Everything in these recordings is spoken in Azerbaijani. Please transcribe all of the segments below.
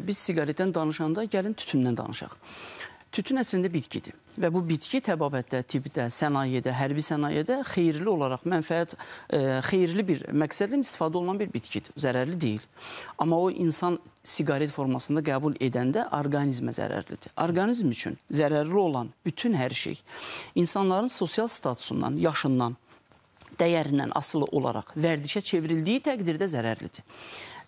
Biz siqaretdən danışanda gəlin tütündən danışaq. Tütün əslində bitkidir və bu bitki təbabətdə, tibbdə, sənayedə, hərbi sənayedə xeyirli olaraq mənfəət, e, xeyirli bir məqsədlə istifadə olunan bir bitkidir. Zərərli deyil. Amma o insan siqaret formasında qəbul edəndə orqanizmə zərərlidir. Orqanizm üçün zərərli olan bütün hər şey insanların sosial statusundan, yaşından, dəyərindən asılı olaraq vərdişə çevrildiyi təqdirdə zərərlidir.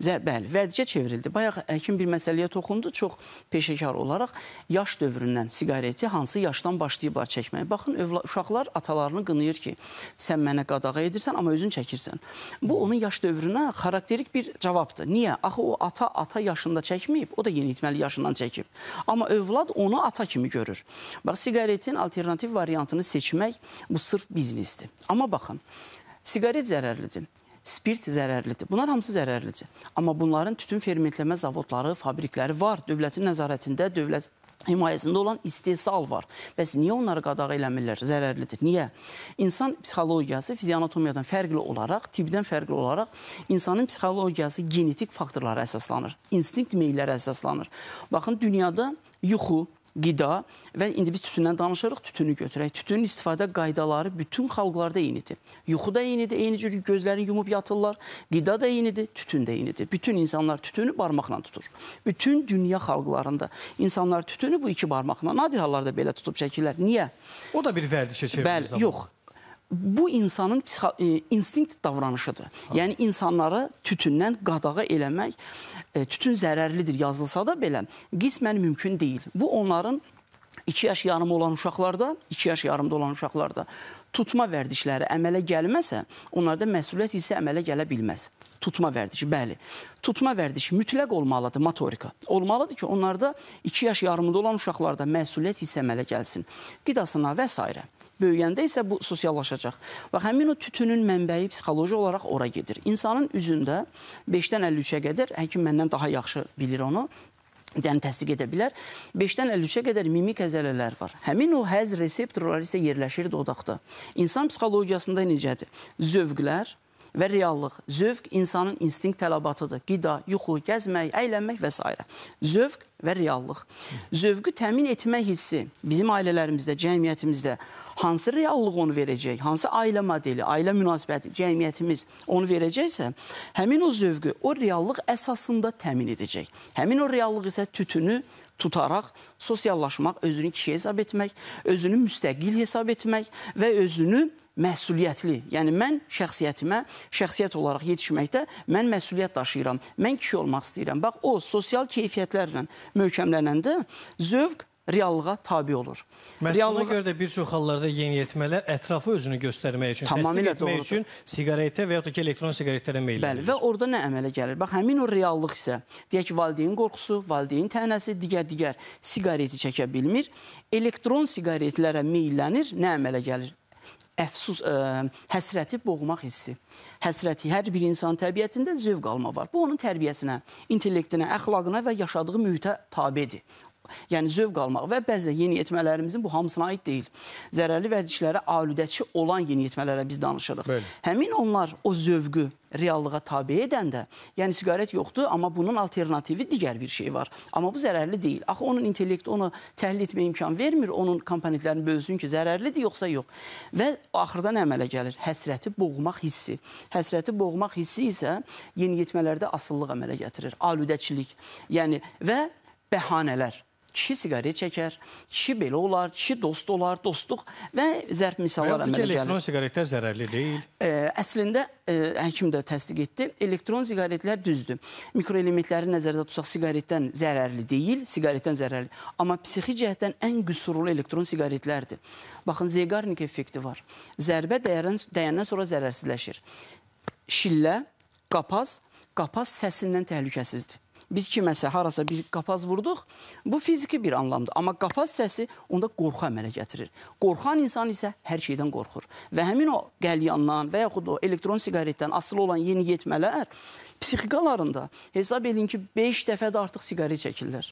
Bəli, vərdişə çevrildi. Bayaq həkim bir məsələyə toxundu. Çox peşəkar olaraq yaş dövründən siqareti hansı yaşdan başlayıblar çəkməyə. Baxın, uşaqlar atalarını qınayır ki, sən mənə qadağa edirsən, amma özün çəkirsən. Bu onun yaş dövrünə xarakterik bir cavabdır. Niyə? Axı o ata ata yaşında çəkməyib, o da yeniyetməli yaşından çəkib. Amma övlad onu ata kimi görür. Bax, siqaretin alternativ variantını seçmək bu sırf biznesdir. Amma baxın, siqaret zərərlidir spirt zərərlidir. Bunlar hamısı zərərlidir. Amma bunların tütün fermentləmə zavodları, fabrikləri var. Dövlətin nəzarətində, dövlət himayəsində olan istehsal var. Bəs niyə onları qadağa eləmirlər? Zərərlidir. Niyə? İnsan psixologiyası fizioanatomiyadan fərqli olaraq, tibbdən fərqli olaraq insanın psixologiyası genetik faktorlara əsaslanır. İnstinkt meyillərə əsaslanır. Baxın, dünyada yuxu, qida və indi biz tütündən danışırıq, tütünü götürək. Tütünün istifadə qaydaları bütün xalqlarda eynidir. Yuxu da eynidir, eyni cür gözlərini yumub yatırlar. Qida da eynidir, tütün də eynidir. Bütün insanlar tütünü barmaqla tutur. Bütün dünya xalqlarında insanlar tütünü bu iki barmaqla nadir hallarda belə tutub çəkirlər. Niyə? O da bir vərdişə çevrilir. Bəli, zaman. yox bu insanın e, instinkt davranışıdır. Ha. Yəni insanları tütündən qadağa eləmək e, tütün zərərlidir yazılsa da belə qismən mümkün deyil. Bu onların 2 yaş yarımı olan uşaqlarda, 2 yaş yarımda olan uşaqlarda tutma vərdişləri əmələ gəlməsə, onlarda məsuliyyət hissi əmələ gələ bilməz. Tutma vərdişi, bəli. Tutma vərdişi mütləq olmalıdır, motorika. Olmalıdır ki, onlarda 2 yaş yarımında olan uşaqlarda məsuliyyət hissi əmələ gəlsin. Qidasına və s. Böyüyəndə isə bu sosiallaşacaq. Bax, həmin o tütünün mənbəyi psixoloji olaraq ora gedir. İnsanın üzündə 5-dən 53-ə qədər, həkim məndən daha yaxşı bilir onu, yəni təsdiq edə bilər. 5-dən 53-ə qədər mimik əzələlər var. Həmin o həz reseptorları isə yerləşir dodaqda. İnsan psixologiyasında necədir? Zövqlər, və reallıq. Zövq insanın instinkt tələbatıdır. Qida, yuxu, gəzmək, əylənmək və s. Zövq və reallıq. Zövqü təmin etmək hissi bizim ailələrimizdə, cəmiyyətimizdə hansı reallıq onu verəcək, hansı ailə modeli, ailə münasibəti, cəmiyyətimiz onu verəcəksə, həmin o zövqü o reallıq əsasında təmin edəcək. Həmin o reallıq isə tütünü tutaraq sosiallaşmaq, özünü kişi hesab etmək, özünü müstəqil hesab etmək və özünü məsuliyyətli. Yəni mən şəxsiyyətimə şəxsiyyət olaraq yetişməkdə mən məsuliyyət daşıyıram. Mən kişi olmaq istəyirəm. Bax o sosial keyfiyyətlərlə möhkəmlənəndə zövq reallığa tabi olur. Məhz Reallığa... buna görə də bir çox hallarda yeniyetmələr ətrafı özünü göstərmək üçün, Tamamilə təsdiq etmək doğrudur. üçün siqaretə və yaxud da ki, elektron siqaretlərə meyillidir. Bəli, və orada nə əmələ gəlir? Bax, həmin o reallıq isə, deyək ki, valideyn qorxusu, valideyn tənəsi, digər-digər siqareti çəkə bilmir. Elektron siqaretlərə meyillənir, nə əmələ gəlir? Əfsus, ə, həsrəti boğmaq hissi. Həsrəti hər bir insan təbiətində zövq alma var. Bu onun tərbiyəsinə, intellektinə, əxlaqına və yaşadığı mühitə tabedir. Yəni zövq almaq və bəzən yeniyetmələrimizin bu hamısına aid deyil. Zərərli vərdişlərə aludəçi olan yeniyetmələrə biz danışırıq. Bəli. Həmin onlar o zövqü reallığa tabe edəndə, yəni siqaret yoxdur, amma bunun alternativi digər bir şey var. Amma bu zərərli deyil. Axı onun intellekti onu təhlil etmə imkan vermir, onun komponentlərini bölsün ki, zərərlidir yoxsa yox. Və axırda nə əmələ gəlir? Həsrəti boğmaq hissi. Həsrəti boğmaq hissi isə yeniyetmələrdə asıllıq əmələ gətirir. Aludəçilik. Yəni və bəhanələr kişi siqaret çəkər, kişi belə olar, kişi dost olar, dostluq və zərb misallar əmələ gəlir. Elektron siqaretlər zərərli deyil. Ə, əslində ə, həkim də təsdiq etdi. Elektron siqaretlər düzdür. Mikroelementləri nəzərdə tutsaq siqaretdən zərərli deyil, siqaretdən zərərli. Amma psixi cəhətdən ən qüsurlu elektron siqaretlərdir. Baxın, Zegarnik effekti var. Zərbə dəyən, dəyəndən sonra zərərsizləşir. Şillə, qapaz, qapaz səsindən təhlükəsizdir. Biz kiməsə harasa bir qapaz vurduq, bu fiziki bir anlamda. Amma qapaz səsi onda qorxu əmələ gətirir. Qorxan insan isə hər şeydən qorxur. Və həmin o qəlyandan və yaxud o elektron siqaretdən asılı olan yeniyetmələr psixikalarında hesab edin ki, 5 dəfə də artıq siqaret çəkirlər.